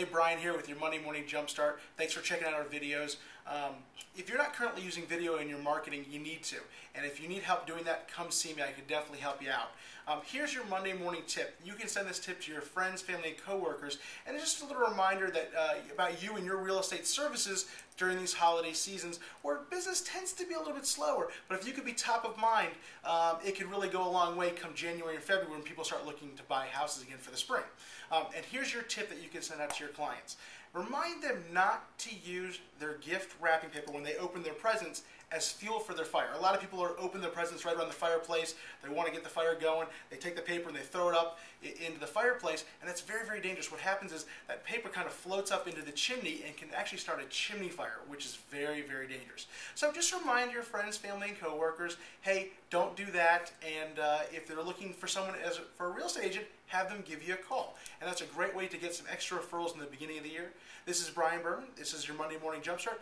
Hey, Brian here with your Monday Morning Jumpstart. Thanks for checking out our videos. Um, if you're not currently using video in your marketing, you need to. And if you need help doing that, come see me. I can definitely help you out. Um, here's your Monday morning tip. You can send this tip to your friends, family, and coworkers. And it's just a little reminder that uh, about you and your real estate services during these holiday seasons where business tends to be a little bit slower. But if you could be top of mind, um, it could really go a long way come January and February when people start looking to buy houses again for the spring. Um, and here's your tip that you can send out to your clients. Remind them not to use their gift wrapping paper when they open their presents as fuel for their fire. A lot of people are open their presents right around the fireplace. They want to get the fire going. They take the paper and they throw it up into fireplace, and that's very, very dangerous. What happens is that paper kind of floats up into the chimney and can actually start a chimney fire, which is very, very dangerous. So just remind your friends, family, and coworkers, hey, don't do that. And uh, if they're looking for someone as a, for a real estate agent, have them give you a call. And that's a great way to get some extra referrals in the beginning of the year. This is Brian Berman. This is your Monday Morning Jumpstart.